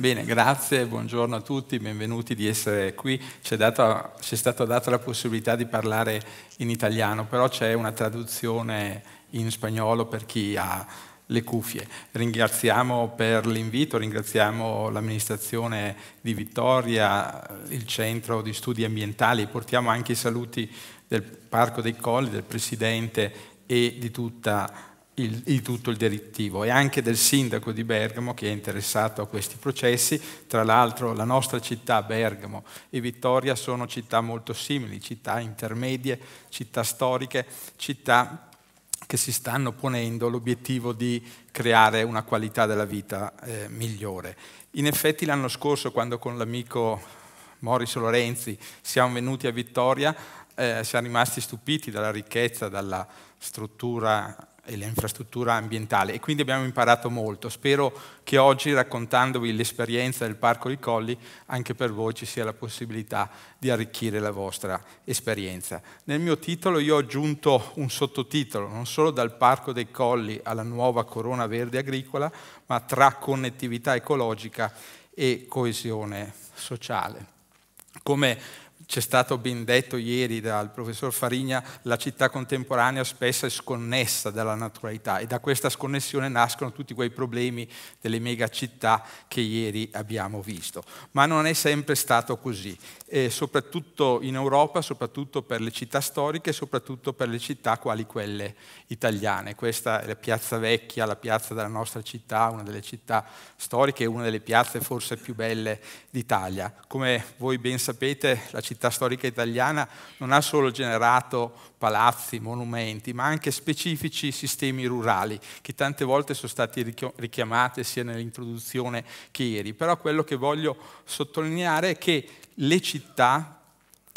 Bene, grazie, buongiorno a tutti, benvenuti di essere qui. Ci è, ci è stata data la possibilità di parlare in italiano, però c'è una traduzione in spagnolo per chi ha le cuffie. Ringraziamo per l'invito, ringraziamo l'amministrazione di Vittoria, il centro di studi ambientali, portiamo anche i saluti del Parco dei Colli, del Presidente e di, tutta, il, di tutto il direttivo e anche del sindaco di Bergamo che è interessato a questi processi. Tra l'altro la nostra città, Bergamo e Vittoria, sono città molto simili, città intermedie, città storiche, città che si stanno ponendo l'obiettivo di creare una qualità della vita eh, migliore. In effetti l'anno scorso, quando con l'amico Morris Lorenzi siamo venuti a Vittoria, eh, siamo rimasti stupiti dalla ricchezza, dalla struttura e l'infrastruttura ambientale e quindi abbiamo imparato molto. Spero che oggi raccontandovi l'esperienza del Parco dei Colli anche per voi ci sia la possibilità di arricchire la vostra esperienza. Nel mio titolo io ho aggiunto un sottotitolo, non solo dal Parco dei Colli alla nuova corona verde agricola, ma tra connettività ecologica e coesione sociale. Come c'è stato ben detto ieri dal professor Farigna, la città contemporanea spesso è sconnessa dalla naturalità e da questa sconnessione nascono tutti quei problemi delle megacittà che ieri abbiamo visto. Ma non è sempre stato così, e soprattutto in Europa, soprattutto per le città storiche, soprattutto per le città quali quelle italiane. Questa è la piazza vecchia, la piazza della nostra città, una delle città storiche, una delle piazze forse più belle d'Italia. Come voi ben sapete, la città città storica italiana non ha solo generato palazzi, monumenti, ma anche specifici sistemi rurali, che tante volte sono stati richiamati sia nell'introduzione che ieri. Però quello che voglio sottolineare è che le città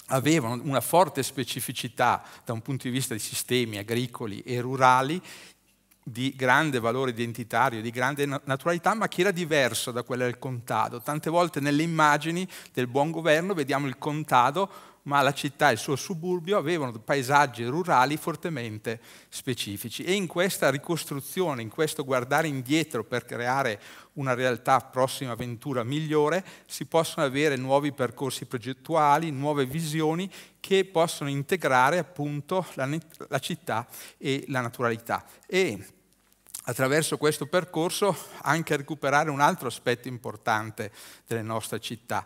avevano una forte specificità da un punto di vista di sistemi agricoli e rurali di grande valore identitario, di grande naturalità, ma che era diverso da quella del contado. Tante volte nelle immagini del buon governo vediamo il contado, ma la città e il suo suburbio avevano paesaggi rurali fortemente specifici. E in questa ricostruzione, in questo guardare indietro per creare una realtà prossima avventura migliore, si possono avere nuovi percorsi progettuali, nuove visioni che possono integrare appunto la, la città e la naturalità. E attraverso questo percorso anche recuperare un altro aspetto importante delle nostre città,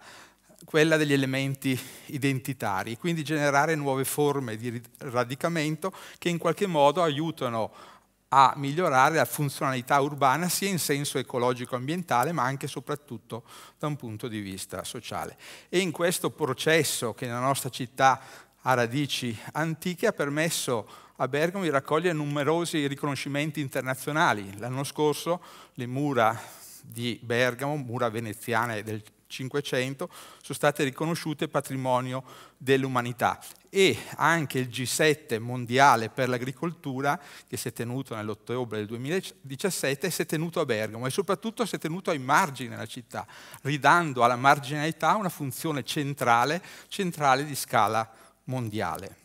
quella degli elementi identitari, quindi generare nuove forme di radicamento che in qualche modo aiutano a migliorare la funzionalità urbana sia in senso ecologico-ambientale ma anche e soprattutto da un punto di vista sociale. E in questo processo che nella nostra città ha radici antiche ha permesso a Bergamo di raccogliere numerosi riconoscimenti internazionali. L'anno scorso le mura di Bergamo, mura veneziane del 500 sono state riconosciute patrimonio dell'umanità e anche il G7 mondiale per l'agricoltura che si è tenuto nell'ottobre del 2017 si è tenuto a Bergamo e soprattutto si è tenuto ai margini della città, ridando alla marginalità una funzione centrale, centrale di scala mondiale.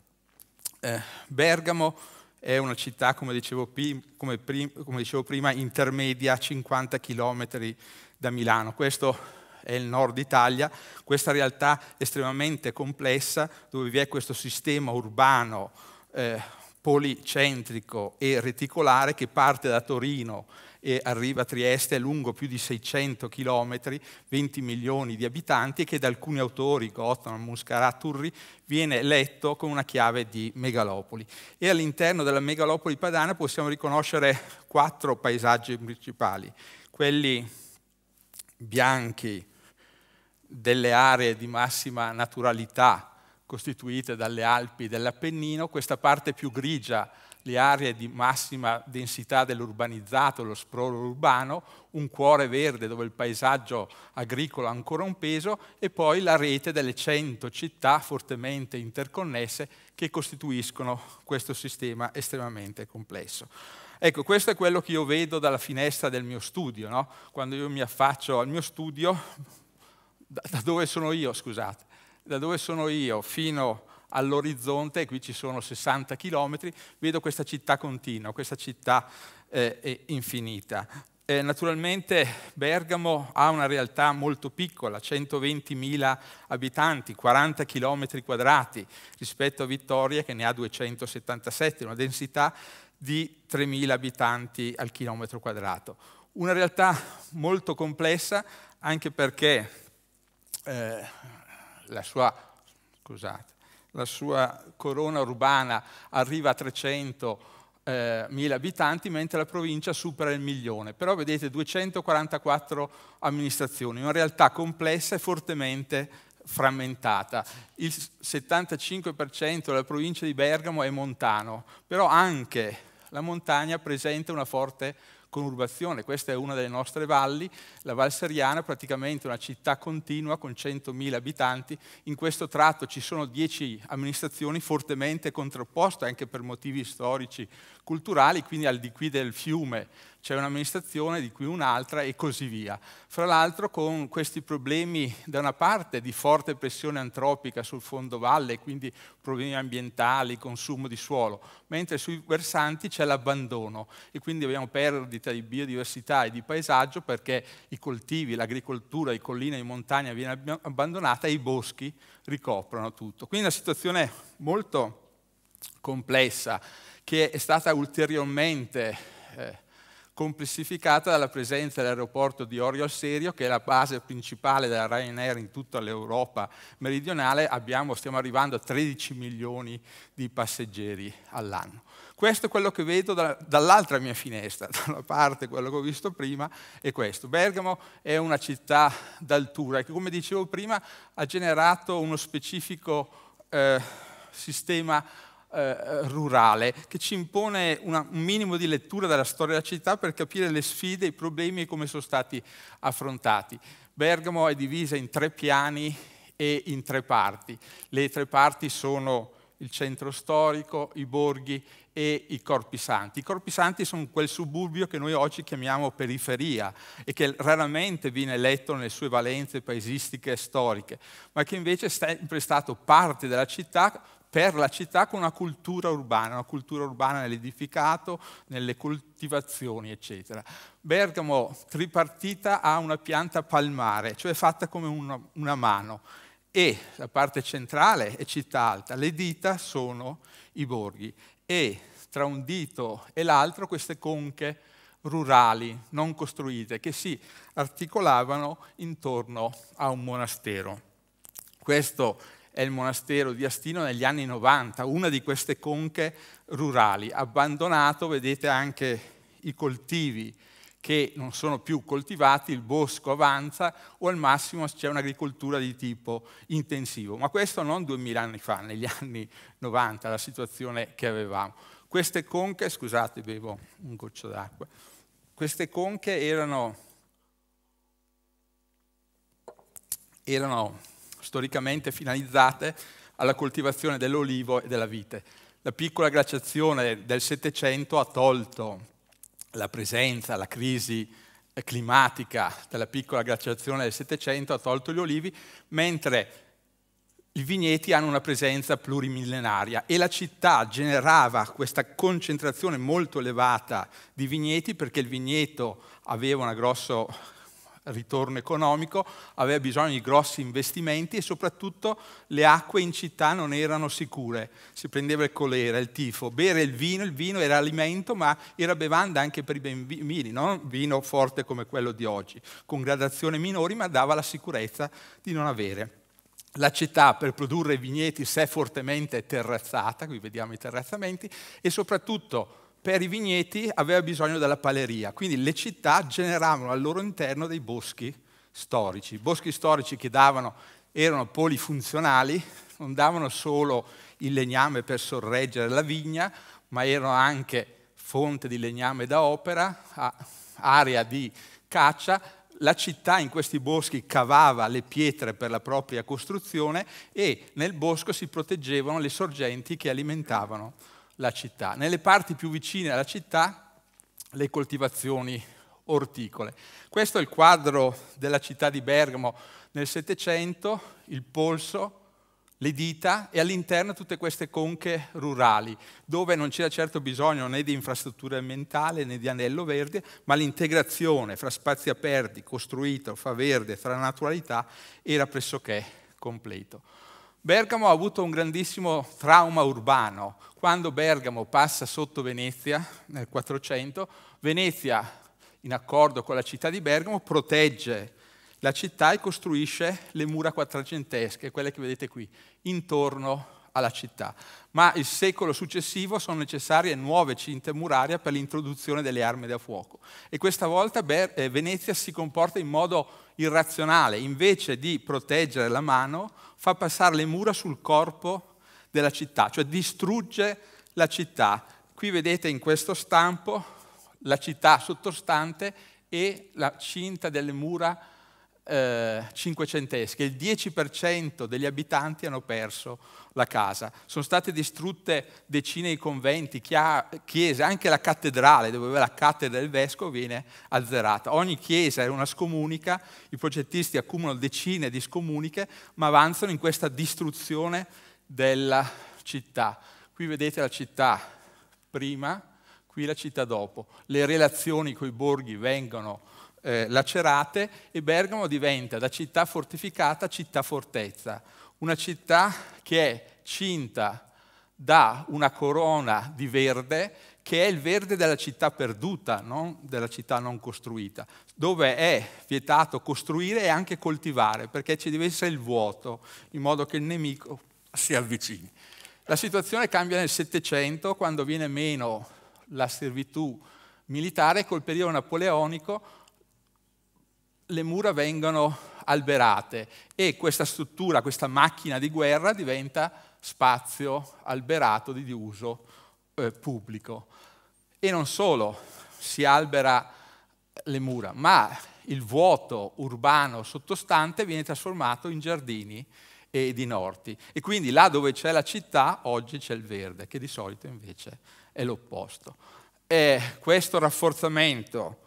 Eh, Bergamo è una città, come dicevo, come, dicevo prima, intermedia, 50 km da Milano. Questo è il nord Italia, questa realtà estremamente complessa dove vi è questo sistema urbano eh, policentrico e reticolare che parte da Torino e arriva a Trieste, è lungo più di 600 km, 20 milioni di abitanti e che da alcuni autori, Gotham, Muscarat, Turri, viene letto con una chiave di megalopoli. E all'interno della megalopoli padana possiamo riconoscere quattro paesaggi principali, quelli bianchi, delle aree di massima naturalità costituite dalle Alpi dell'Appennino, questa parte più grigia, le aree di massima densità dell'urbanizzato, lo sproro urbano, un cuore verde dove il paesaggio agricolo ha ancora un peso e poi la rete delle cento città fortemente interconnesse che costituiscono questo sistema estremamente complesso. Ecco, questo è quello che io vedo dalla finestra del mio studio. No? Quando io mi affaccio al mio studio, da, dove sono io, scusate, da dove sono io fino all'orizzonte, qui ci sono 60 chilometri, vedo questa città continua, questa città eh, infinita. eh, naturalmente Bergamo ha una realtà molto piccola, 120.000 abitanti, 40 km quadrati, rispetto a Vittoria che ne ha 277, una densità di 3.000 abitanti al chilometro quadrato. Una realtà molto complessa anche perché eh, la, sua, scusate, la sua corona urbana arriva a 300 eh, mila abitanti, mentre la provincia supera il milione. Però vedete 244 amministrazioni, una realtà complessa e fortemente frammentata. Il 75% della provincia di Bergamo è montano, però anche la montagna presenta una forte conurbazione. Questa è una delle nostre valli, la Val Seriana è praticamente una città continua con 100.000 abitanti. In questo tratto ci sono 10 amministrazioni fortemente contrapposte anche per motivi storici, culturali, quindi al di qui del fiume c'è un'amministrazione, di qui un'altra e così via. Fra l'altro con questi problemi da una parte di forte pressione antropica sul fondovalle, quindi problemi ambientali, consumo di suolo, mentre sui versanti c'è l'abbandono e quindi abbiamo perdita di biodiversità e di paesaggio perché i coltivi, l'agricoltura di collina e montagna viene abbandonata e i boschi ricoprono tutto. Quindi una situazione molto complessa che è stata ulteriormente eh, complessificata dalla presenza dell'aeroporto di Orio al Serio, che è la base principale della Ryanair in tutta l'Europa meridionale. Abbiamo, stiamo arrivando a 13 milioni di passeggeri all'anno. Questo è quello che vedo da, dall'altra mia finestra, da una parte quello che ho visto prima è questo. Bergamo è una città d'altura che, come dicevo prima, ha generato uno specifico eh, sistema eh, rurale che ci impone una, un minimo di lettura della storia della città per capire le sfide, i problemi e come sono stati affrontati. Bergamo è divisa in tre piani e in tre parti. Le tre parti sono il centro storico, i borghi e i corpi santi. I corpi santi sono quel suburbio che noi oggi chiamiamo periferia e che raramente viene letto nelle sue valenze paesistiche e storiche, ma che invece è sempre stato parte della città per la città con una cultura urbana, una cultura urbana nell'edificato, nelle coltivazioni, eccetera. Bergamo tripartita ha una pianta palmare, cioè fatta come una, una mano, e la parte centrale è città alta, le dita sono i borghi e tra un dito e l'altro queste conche rurali, non costruite, che si articolavano intorno a un monastero. Questo è il monastero di Astino negli anni 90, una di queste conche rurali, abbandonato, vedete anche i coltivi che non sono più coltivati, il bosco avanza o al massimo c'è un'agricoltura di tipo intensivo. Ma questo non duemila anni fa, negli anni 90, la situazione che avevamo. Queste conche, scusate, bevo un goccio d'acqua, queste conche erano, erano storicamente finalizzate alla coltivazione dell'olivo e della vite. La piccola glaciazione del Settecento ha tolto la presenza, la crisi climatica della piccola glaciazione del Settecento, ha tolto gli olivi, mentre i vigneti hanno una presenza plurimillenaria e la città generava questa concentrazione molto elevata di vigneti perché il vigneto aveva una grossa ritorno economico, aveva bisogno di grossi investimenti e soprattutto le acque in città non erano sicure. Si prendeva il colera, il tifo, bere il vino, il vino era alimento ma era bevanda anche per i bambini, non vino forte come quello di oggi, con gradazioni minori ma dava la sicurezza di non avere. La città per produrre vigneti si è fortemente terrazzata, qui vediamo i terrazzamenti, e soprattutto per i vigneti aveva bisogno della paleria, quindi le città generavano al loro interno dei boschi storici. I boschi storici che davano erano polifunzionali, non davano solo il legname per sorreggere la vigna, ma erano anche fonte di legname da opera, area di caccia. La città in questi boschi cavava le pietre per la propria costruzione e nel bosco si proteggevano le sorgenti che alimentavano la città. Nelle parti più vicine alla città le coltivazioni orticole. Questo è il quadro della città di Bergamo nel Settecento, il polso, le dita e all'interno tutte queste conche rurali, dove non c'era certo bisogno né di infrastrutture ambientali né di anello verde, ma l'integrazione fra spazi aperti, costruito, fra verde, fra naturalità, era pressoché completo. Bergamo ha avuto un grandissimo trauma urbano. Quando Bergamo passa sotto Venezia nel 400, Venezia, in accordo con la città di Bergamo, protegge la città e costruisce le mura quattrocentesche, quelle che vedete qui, intorno alla città. Ma il secolo successivo sono necessarie nuove cinte murarie per l'introduzione delle armi da fuoco. E questa volta eh, Venezia si comporta in modo irrazionale, invece di proteggere la mano, fa passare le mura sul corpo della città, cioè distrugge la città. Qui vedete in questo stampo la città sottostante e la cinta delle mura eh, cinquecentesche, il 10% degli abitanti hanno perso la casa. Sono state distrutte decine di conventi, chiese, anche la cattedrale, dove aveva la cattedra del vescovo, viene azzerata. Ogni chiesa è una scomunica, i progettisti accumulano decine di scomuniche, ma avanzano in questa distruzione della città. Qui vedete la città prima, qui la città dopo. Le relazioni con i borghi vengono eh, lacerate e Bergamo diventa da città fortificata città fortezza, una città che è cinta da una corona di verde che è il verde della città perduta, non della città non costruita, dove è vietato costruire e anche coltivare, perché ci deve essere il vuoto, in modo che il nemico si avvicini. La situazione cambia nel Settecento, quando viene meno la servitù militare, col periodo napoleonico le mura vengono alberate e questa struttura, questa macchina di guerra diventa spazio alberato di uso eh, pubblico. E non solo si albera le mura, ma il vuoto urbano sottostante viene trasformato in giardini e in orti. E quindi là dove c'è la città, oggi c'è il verde, che di solito invece è l'opposto. E questo rafforzamento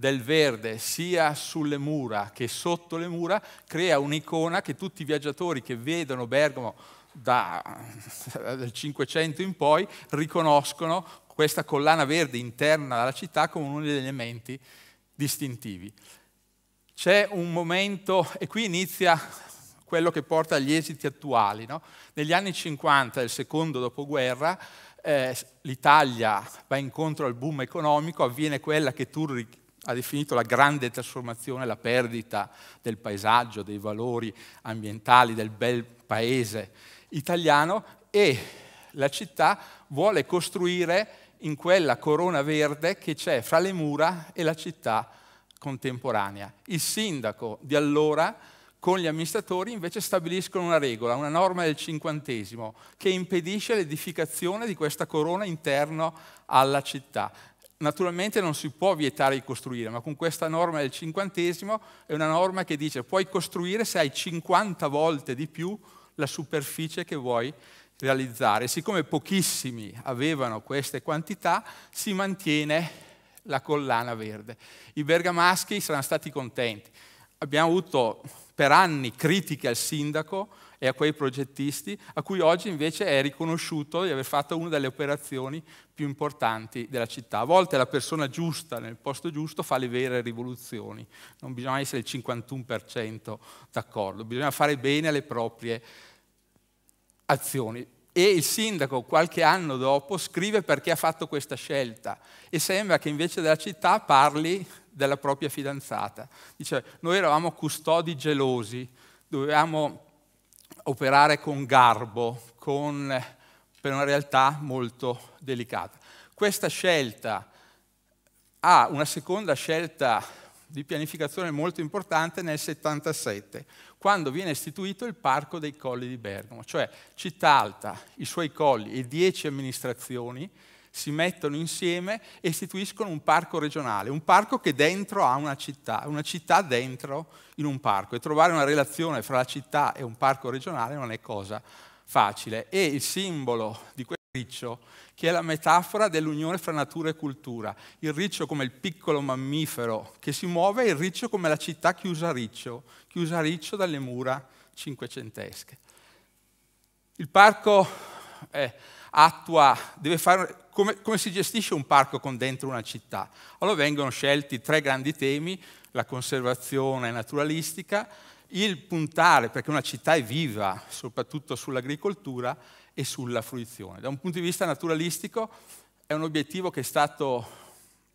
del verde sia sulle mura che sotto le mura crea un'icona che tutti i viaggiatori che vedono Bergamo da, dal 500 in poi riconoscono questa collana verde interna alla città come uno degli elementi distintivi. C'è un momento, e qui inizia quello che porta agli esiti attuali. No? Negli anni 50, il secondo dopoguerra, eh, l'Italia va incontro al boom economico, avviene quella che Turri ha definito la grande trasformazione, la perdita del paesaggio, dei valori ambientali, del bel paese italiano e la città vuole costruire in quella corona verde che c'è fra le mura e la città contemporanea. Il sindaco di allora con gli amministratori invece stabiliscono una regola, una norma del cinquantesimo, che impedisce l'edificazione di questa corona interno alla città. Naturalmente non si può vietare di costruire, ma con questa norma del cinquantesimo è una norma che dice puoi costruire se hai 50 volte di più la superficie che vuoi realizzare. Siccome pochissimi avevano queste quantità, si mantiene la collana verde. I bergamaschi saranno stati contenti. Abbiamo avuto per anni critiche al sindaco e a quei progettisti, a cui oggi invece è riconosciuto di aver fatto una delle operazioni più importanti della città. A volte la persona giusta nel posto giusto fa le vere rivoluzioni, non bisogna essere il 51% d'accordo, bisogna fare bene le proprie azioni. E il sindaco qualche anno dopo scrive perché ha fatto questa scelta e sembra che invece della città parli della propria fidanzata. Dice, noi eravamo custodi gelosi, dovevamo operare con garbo, con, per una realtà molto delicata. Questa scelta ha una seconda scelta di pianificazione molto importante nel 77, quando viene istituito il Parco dei Colli di Bergamo, cioè Città Alta, i suoi colli e dieci amministrazioni si mettono insieme e istituiscono un parco regionale, un parco che dentro ha una città, una città dentro in un parco e trovare una relazione fra la città e un parco regionale non è cosa facile. E il simbolo di questo riccio, che è la metafora dell'unione fra natura e cultura, il riccio come il piccolo mammifero che si muove e il riccio come la città chiusa a riccio, chiusa a riccio dalle mura cinquecentesche. Il parco eh, attua, deve fare, come, come si gestisce un parco con dentro una città? Allora vengono scelti tre grandi temi, la conservazione naturalistica, il puntare, perché una città è viva, soprattutto sull'agricoltura e sulla fruizione. Da un punto di vista naturalistico è un obiettivo che è stato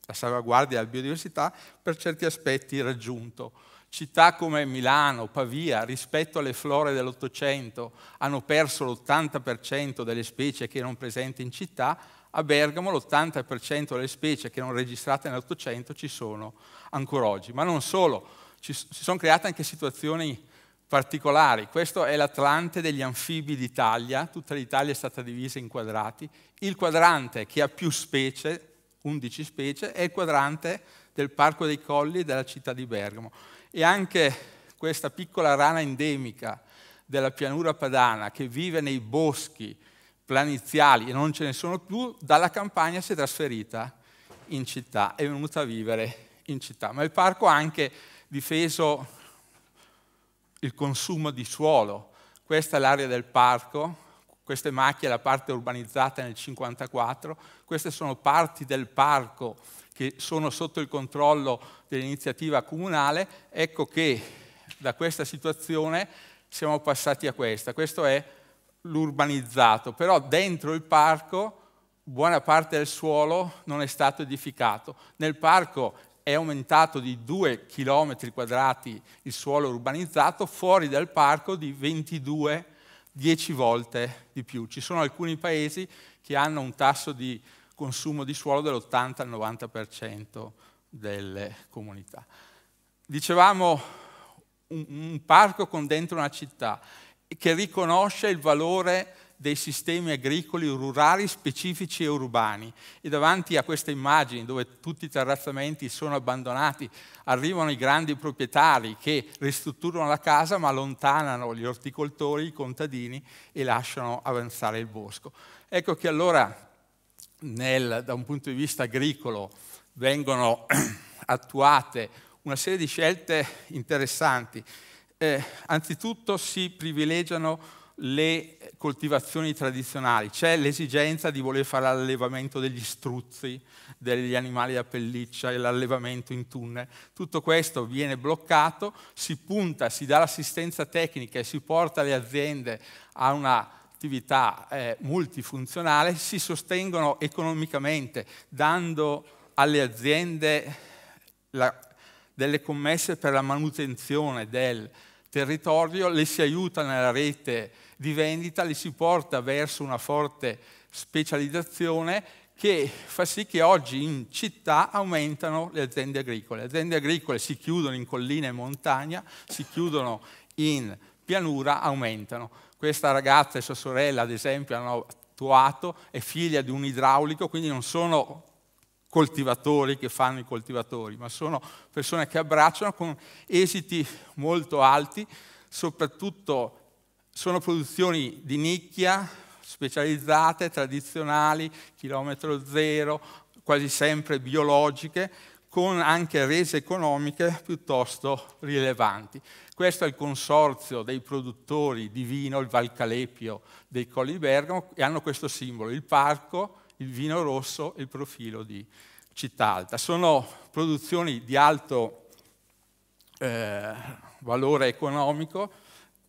la salvaguardia della biodiversità per certi aspetti raggiunto. Città come Milano, Pavia, rispetto alle flore dell'Ottocento, hanno perso l'80% delle specie che erano presenti in città, a Bergamo l'80% delle specie che erano registrate nell'Ottocento ci sono ancora oggi. Ma non solo, ci, si sono create anche situazioni particolari. Questo è l'Atlante degli anfibi d'Italia, tutta l'Italia è stata divisa in quadrati. Il quadrante che ha più specie, 11 specie, è il quadrante del Parco dei Colli della città di Bergamo e anche questa piccola rana endemica della pianura padana che vive nei boschi planiziali e non ce ne sono più, dalla campagna si è trasferita in città, è venuta a vivere in città. Ma il parco ha anche difeso il consumo di suolo. Questa è l'area del parco, queste macchie la parte urbanizzata nel 1954, queste sono parti del parco che sono sotto il controllo dell'iniziativa comunale, ecco che da questa situazione siamo passati a questa. Questo è l'urbanizzato, però dentro il parco buona parte del suolo non è stato edificato. Nel parco è aumentato di 2 km quadrati il suolo urbanizzato, fuori dal parco di 22, 10 volte di più. Ci sono alcuni paesi che hanno un tasso di consumo di suolo dell'80 al 90% delle comunità. Dicevamo un, un parco con dentro una città che riconosce il valore dei sistemi agricoli rurali specifici e urbani e davanti a queste immagini dove tutti i terrazzamenti sono abbandonati arrivano i grandi proprietari che ristrutturano la casa ma allontanano gli orticoltori, i contadini e lasciano avanzare il bosco. Ecco che allora nel, da un punto di vista agricolo vengono attuate una serie di scelte interessanti. Eh, anzitutto si privilegiano le coltivazioni tradizionali, c'è l'esigenza di voler fare l'allevamento degli struzzi, degli animali a pelliccia e l'allevamento in tunnel. Tutto questo viene bloccato, si punta, si dà l'assistenza tecnica e si porta le aziende a una attività eh, multifunzionale si sostengono economicamente, dando alle aziende la, delle commesse per la manutenzione del territorio, le si aiuta nella rete di vendita, le si porta verso una forte specializzazione che fa sì che oggi in città aumentano le aziende agricole. Le aziende agricole si chiudono in collina e montagna, si chiudono in pianura, aumentano. Questa ragazza e sua sorella, ad esempio, hanno attuato, è figlia di un idraulico, quindi non sono coltivatori che fanno i coltivatori, ma sono persone che abbracciano con esiti molto alti, soprattutto sono produzioni di nicchia, specializzate, tradizionali, chilometro zero, quasi sempre biologiche, con anche rese economiche piuttosto rilevanti. Questo è il consorzio dei produttori di vino, il Valcalepio dei Colli Bergamo, e hanno questo simbolo, il parco, il vino rosso e il profilo di città alta. Sono produzioni di alto eh, valore economico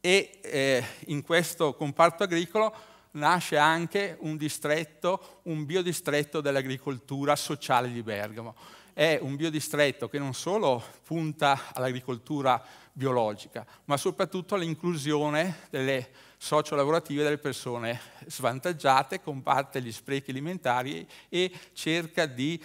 e eh, in questo comparto agricolo nasce anche un distretto, un biodistretto dell'agricoltura sociale di Bergamo. È un biodistretto che non solo punta all'agricoltura biologica, ma soprattutto all'inclusione delle socio-lavorative delle persone svantaggiate, combatte gli sprechi alimentari e cerca di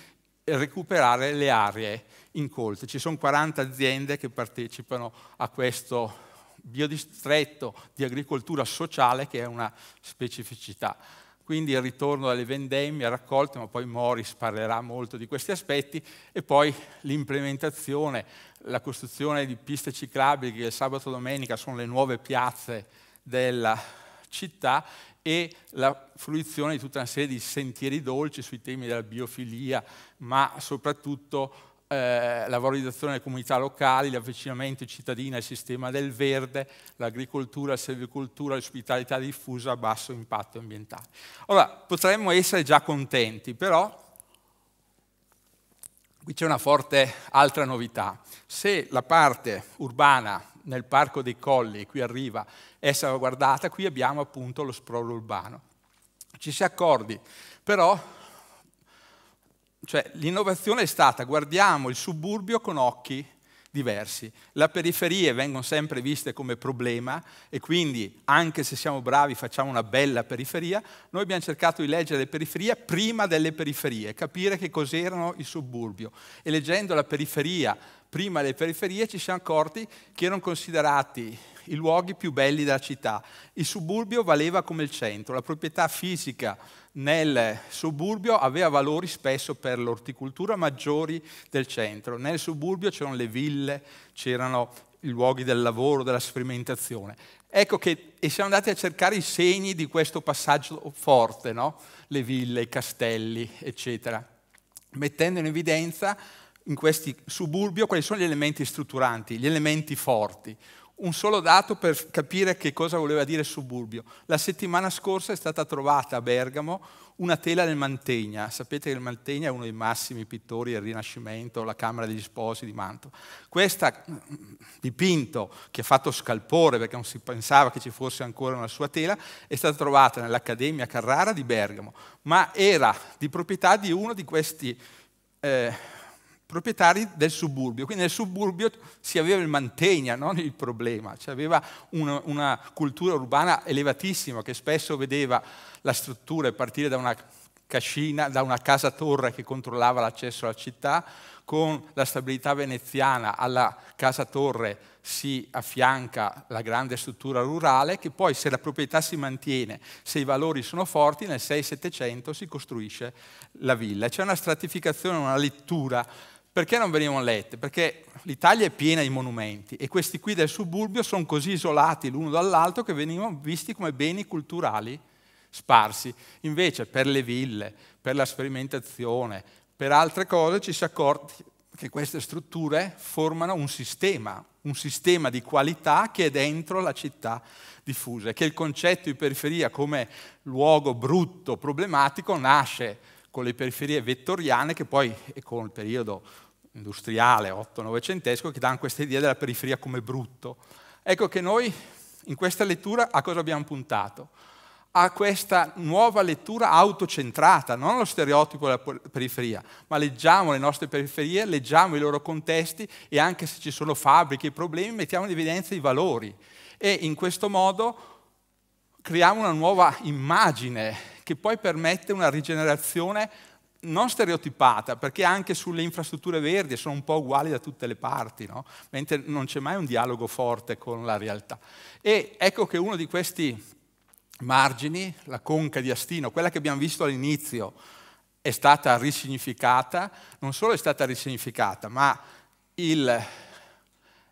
recuperare le aree incolte. Ci sono 40 aziende che partecipano a questo biodistretto di agricoltura sociale che è una specificità. Quindi il ritorno alle vendemmie, raccolte, ma poi Morris parlerà molto di questi aspetti, e poi l'implementazione, la costruzione di piste ciclabili che sabato e domenica sono le nuove piazze della città e la fruizione di tutta una serie di sentieri dolci sui temi della biofilia, ma soprattutto eh, la valorizzazione delle comunità locali, l'avvicinamento cittadino al sistema del verde, l'agricoltura, la silvicoltura, l'ospitalità diffusa a basso impatto ambientale. Ora, potremmo essere già contenti, però qui c'è una forte altra novità. Se la parte urbana nel Parco dei Colli, qui arriva, è salvaguardata, qui abbiamo appunto lo sprawl urbano. Ci si accordi, però cioè, l'innovazione è stata guardiamo il suburbio con occhi diversi. Le periferie vengono sempre viste come problema e quindi anche se siamo bravi facciamo una bella periferia, noi abbiamo cercato di leggere le periferie prima delle periferie, capire che cos'erano il suburbio e leggendo la periferia prima delle periferie ci siamo accorti che erano considerati i luoghi più belli della città. Il suburbio valeva come il centro, la proprietà fisica nel suburbio aveva valori spesso per l'orticoltura maggiori del centro. Nel suburbio c'erano le ville, c'erano i luoghi del lavoro, della sperimentazione. Ecco che e siamo andati a cercare i segni di questo passaggio forte, no? le ville, i castelli, eccetera, mettendo in evidenza in questi suburbio quali sono gli elementi strutturanti, gli elementi forti un solo dato per capire che cosa voleva dire suburbio. La settimana scorsa è stata trovata a Bergamo una tela del Mantegna. Sapete che il Mantegna è uno dei massimi pittori del Rinascimento, la Camera degli Sposi di Mantova. Questa dipinto, che ha fatto scalpore perché non si pensava che ci fosse ancora una sua tela, è stata trovata nell'Accademia Carrara di Bergamo, ma era di proprietà di uno di questi... Eh, proprietari del suburbio. Quindi nel suburbio si aveva il mantegna, non il problema, cioè aveva una, una, cultura urbana elevatissima che spesso vedeva la struttura partire da una cascina, da una casa torre che controllava l'accesso alla città, con la stabilità veneziana alla casa torre si affianca la grande struttura rurale che poi se la proprietà si mantiene, se i valori sono forti, nel 6-700 si costruisce la villa. C'è una stratificazione, una lettura perché non venivano lette? Perché l'Italia è piena di monumenti e questi qui del suburbio sono così isolati l'uno dall'altro che venivano visti come beni culturali sparsi. Invece per le ville, per la sperimentazione, per altre cose ci si è accorti che queste strutture formano un sistema, un sistema di qualità che è dentro la città diffusa, che il concetto di periferia come luogo brutto, problematico, nasce con le periferie vettoriane che poi, e con il periodo industriale 8-900 che danno questa idea della periferia come brutto. Ecco che noi in questa lettura a cosa abbiamo puntato? A questa nuova lettura autocentrata, non allo stereotipo della periferia, ma leggiamo le nostre periferie, leggiamo i loro contesti e anche se ci sono fabbriche e problemi mettiamo in evidenza i valori e in questo modo creiamo una nuova immagine che poi permette una rigenerazione non stereotipata, perché anche sulle infrastrutture verdi sono un po' uguali da tutte le parti, no? mentre non c'è mai un dialogo forte con la realtà. E ecco che uno di questi margini, la conca di Astino, quella che abbiamo visto all'inizio, è stata risignificata, non solo è stata risignificata, ma il,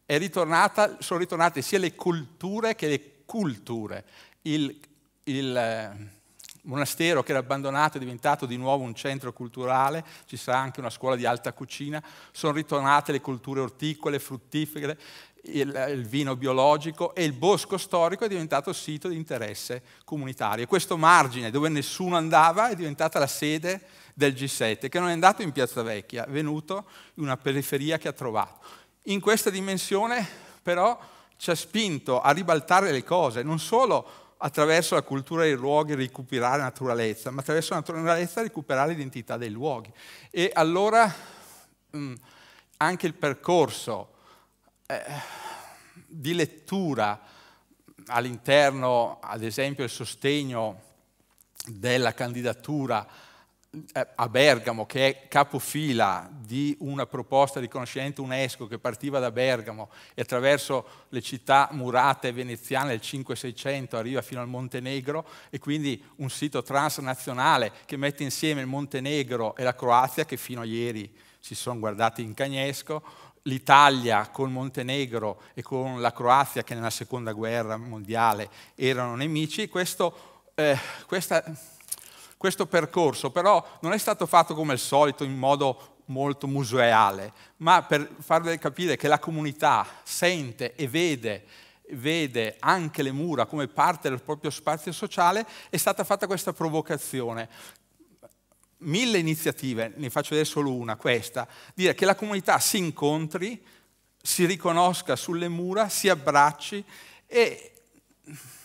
sono ritornate sia le culture che le culture. Il, il, monastero che era abbandonato è diventato di nuovo un centro culturale, ci sarà anche una scuola di alta cucina, sono ritornate le culture orticole, fruttifere, il, il, vino biologico e il bosco storico è diventato sito di interesse comunitario. Questo margine dove nessuno andava è diventata la sede del G7, che non è andato in Piazza Vecchia, è venuto in una periferia che ha trovato. In questa dimensione però ci ha spinto a ribaltare le cose, non solo attraverso la cultura dei luoghi recuperare naturalezza, ma attraverso la naturalezza recuperare l'identità dei luoghi. E allora mh, mm, anche il percorso eh, di lettura all'interno, ad esempio, il sostegno della candidatura a Bergamo, che è capofila di una proposta riconoscente UNESCO che partiva da Bergamo e attraverso le città murate veneziane del 5-600 arriva fino al Montenegro e quindi un sito transnazionale che mette insieme il Montenegro e la Croazia che fino a ieri si sono guardati in cagnesco, l'Italia col Montenegro e con la Croazia che nella seconda guerra mondiale erano nemici, questo, eh, questa questo percorso però non è stato fatto come al solito in modo molto museale, ma per farvi capire che la comunità sente e vede, vede anche le mura come parte del proprio spazio sociale, è stata fatta questa provocazione. Mille iniziative, ne faccio vedere solo una, questa, dire che la comunità si incontri, si riconosca sulle mura, si abbracci e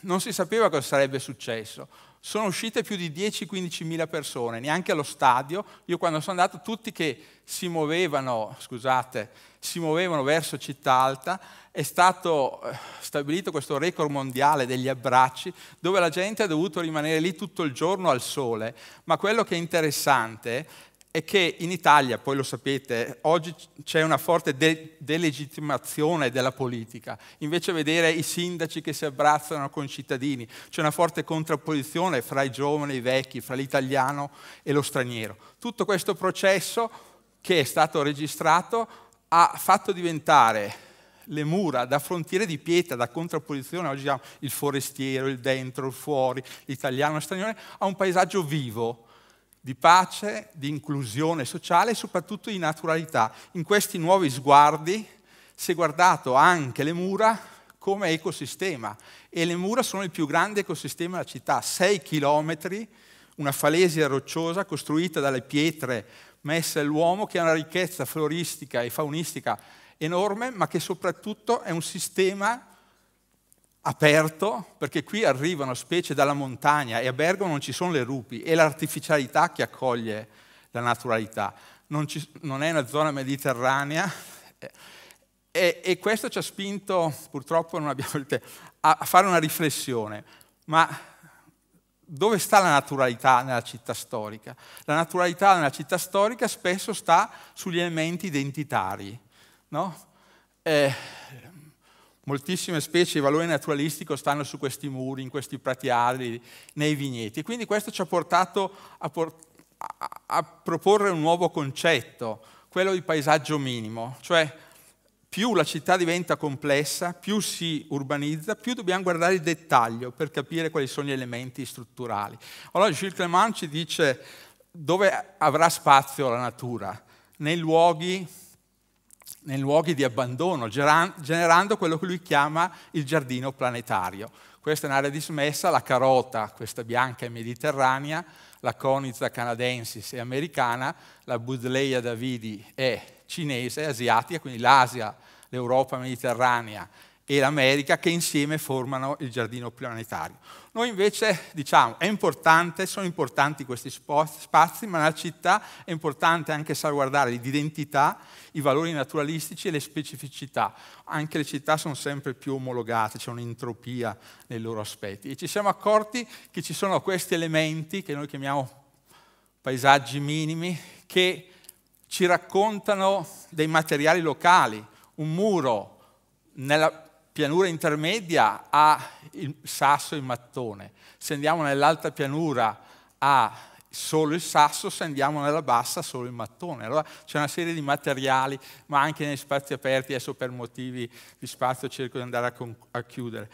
non si sapeva cosa sarebbe successo sono uscite più di 10-15 mila persone, neanche allo stadio. Io quando sono andato, tutti che si muovevano, scusate, si muovevano verso Città Alta, è stato eh, stabilito questo record mondiale degli abbracci, dove la gente ha dovuto rimanere lì tutto il giorno al sole. Ma quello che è interessante è che in Italia, poi lo sapete, oggi c'è una forte de- delegittimazione della politica. Invece vedere i sindaci che si abbracciano con i cittadini, c'è una forte contrapposizione fra i giovani e i vecchi, fra l'italiano e lo straniero. Tutto questo processo che è stato registrato ha fatto diventare le mura da frontiere di pietra, da contrapposizione, oggi abbiamo il forestiero, il dentro, il fuori, l'italiano, lo straniero, a un paesaggio vivo di pace, di inclusione sociale e soprattutto di naturalità. In questi nuovi sguardi si è guardato anche le mura come ecosistema e le mura sono il più grande ecosistema della città, 6 chilometri, una falesia rocciosa costruita dalle pietre messe all'uomo che ha una ricchezza floristica e faunistica enorme, ma che soprattutto è un sistema aperto, perché qui arrivano specie dalla montagna e a Bergamo non ci sono le rupi, è l'artificialità che accoglie la naturalità. Non, ci, non è una zona mediterranea e, e, questo ci ha spinto, purtroppo non abbiamo il tempo, a, a fare una riflessione. Ma dove sta la naturalità nella città storica? La naturalità nella città storica spesso sta sugli elementi identitari. No? Eh, Moltissime specie di valore naturalistico stanno su questi muri, in questi prati aridi, nei vigneti. Quindi questo ci ha portato a, por- a-, proporre un nuovo concetto, quello di paesaggio minimo, cioè più la città diventa complessa, più si urbanizza, più dobbiamo guardare il dettaglio per capire quali sono gli elementi strutturali. Allora Gilles Clément ci dice dove avrà spazio la natura? Nei luoghi nei luoghi di abbandono, generando quello che lui chiama il giardino planetario. Questa è un'area dismessa, la carota, questa bianca e mediterranea, la coniza canadensis e americana, la Budleia davidi è cinese, asiatica, quindi l'Asia, l'Europa mediterranea e l'America che insieme formano il giardino planetario. Noi invece diciamo è importante, sono importanti questi spazi, ma nella città è importante anche salvaguardare l'identità, i valori naturalistici e le specificità. Anche le città sono sempre più omologate, c'è un'entropia nei loro aspetti. E ci siamo accorti che ci sono questi elementi che noi chiamiamo paesaggi minimi che ci raccontano dei materiali locali, un muro nella pianura intermedia ha il sasso e il mattone, se andiamo nell'alta pianura ha solo il sasso, se andiamo nella bassa solo il mattone. Allora c'è una serie di materiali, ma anche negli spazi aperti, adesso per motivi di spazio cerco di andare a, con- a chiudere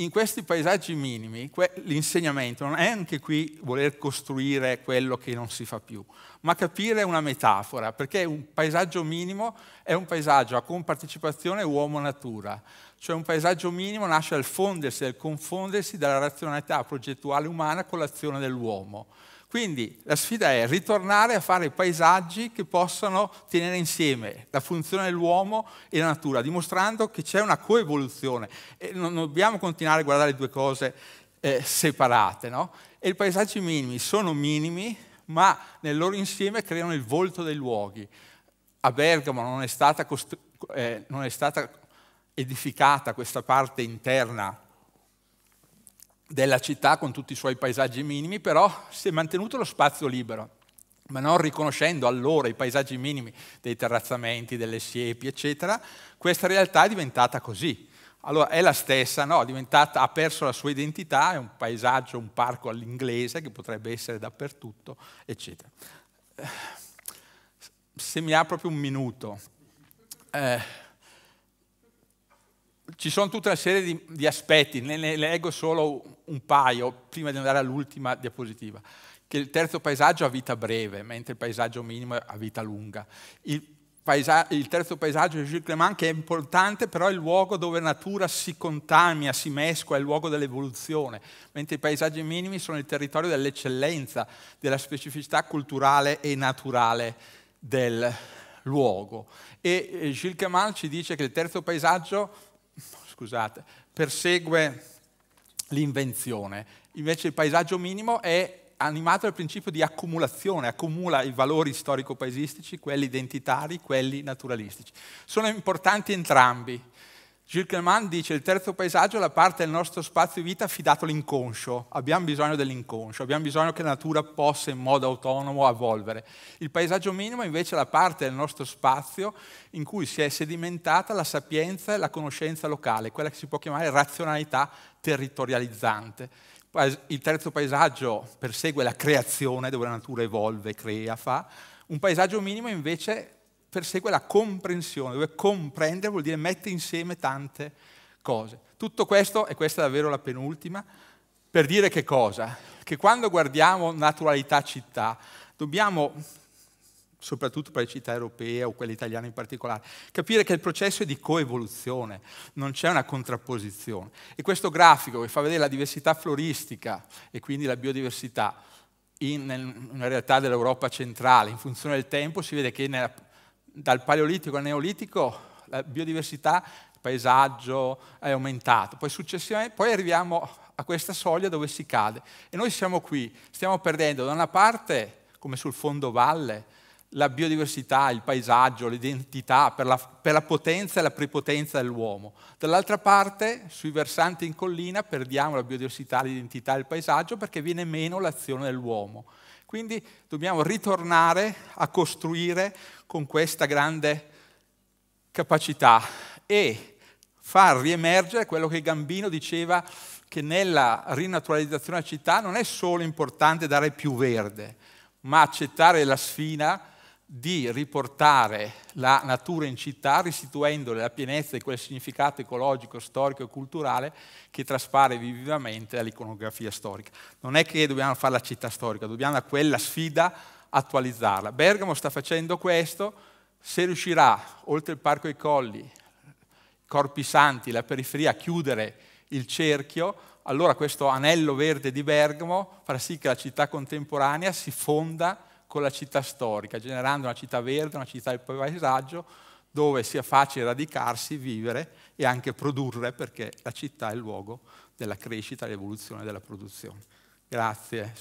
in questi paesaggi minimi l'insegnamento non è anche qui voler costruire quello che non si fa più, ma capire una metafora, perché un paesaggio minimo è un paesaggio a compartecipazione uomo-natura, cioè un paesaggio minimo nasce dal fondersi, dal confondersi della razionalità progettuale umana con l'azione dell'uomo. Quindi la sfida è ritornare a fare paesaggi che possano tenere insieme la funzione dell'uomo e la natura, dimostrando che c'è una coevoluzione e non dobbiamo continuare a guardare le due cose eh, separate. No? E i paesaggi minimi sono minimi, ma nel loro insieme creano il volto dei luoghi. A Bergamo non è stata, costru- eh, non è stata edificata questa parte interna della città con tutti i suoi paesaggi minimi, però si è mantenuto lo spazio libero, ma non riconoscendo allora i paesaggi minimi dei terrazzamenti, delle siepi, eccetera, questa realtà è diventata così. Allora è la stessa, no? ha perso la sua identità, è un paesaggio, un parco all'inglese che potrebbe essere dappertutto, eccetera. Se mi ha proprio un minuto. Eh, ci sono tutta una serie di, di aspetti, ne, ne, leggo solo un paio prima di andare all'ultima diapositiva. che il terzo paesaggio ha vita breve, mentre il paesaggio minimo ha vita lunga. Il, paesa- il terzo paesaggio di Gilles Clément che è importante, però è il luogo dove natura si contamina, si mescola, è il luogo dell'evoluzione, mentre i paesaggi minimi sono il territorio dell'eccellenza, della specificità culturale e naturale del luogo. E Gilles Clément ci dice che il terzo paesaggio, scusate, persegue l'invenzione, invece il paesaggio minimo è animato dal principio di accumulazione, accumula i valori storico-paesistici, quelli identitari, quelli naturalistici. Sono importanti entrambi. Gilles Clement dice il terzo paesaggio è la parte del nostro spazio di vita affidato all'inconscio, abbiamo bisogno dell'inconscio, abbiamo bisogno che la natura possa in modo autonomo evolvere. Il paesaggio minimo invece è la parte del nostro spazio in cui si è sedimentata la sapienza e la conoscenza locale, quella che si può chiamare razionalità territorializzante. Il terzo paesaggio persegue la creazione, dove la natura evolve, crea, fa. Un paesaggio minimo invece persegue la comprensione, dove comprendere vuol dire mettere insieme tante cose. Tutto questo, e questa è davvero la penultima, per dire che cosa? Che quando guardiamo naturalità città, dobbiamo, soprattutto per le città europee o quelle italiane in particolare, capire che il processo è di coevoluzione, non c'è una contrapposizione. E questo grafico che fa vedere la diversità floristica e quindi la biodiversità in, una realtà dell'Europa centrale, in funzione del tempo, si vede che nella dal paleolitico al neolitico la biodiversità, il paesaggio è aumentato, poi successivamente poi arriviamo a questa soglia dove si cade e noi siamo qui, stiamo perdendo da una parte, come sul fondo valle, la biodiversità, il paesaggio, l'identità per la, per la potenza e la prepotenza dell'uomo. Dall'altra parte, sui versanti in collina, perdiamo la biodiversità, l'identità e il paesaggio perché viene meno l'azione dell'uomo. Quindi dobbiamo ritornare a costruire con questa grande capacità e far riemergere quello che Gambino diceva che nella rinaturalizzazione della città non è solo importante dare più verde, ma accettare la sfida di riportare la natura in città, restituendole la pienezza di quel significato ecologico, storico e culturale che traspare vivamente dall'iconografia storica. Non è che dobbiamo fare la città storica, dobbiamo a quella sfida attualizzarla. Bergamo sta facendo questo, se riuscirà, oltre il Parco ai Colli, Corpi Santi, la periferia, a chiudere il cerchio, allora questo anello verde di Bergamo farà sì che la città contemporanea si fonda con la città storica, generando una città verde, una città del paesaggio, dove sia facile radicarsi, vivere e anche produrre, perché la città è il luogo della crescita, dell'evoluzione della produzione. Grazie.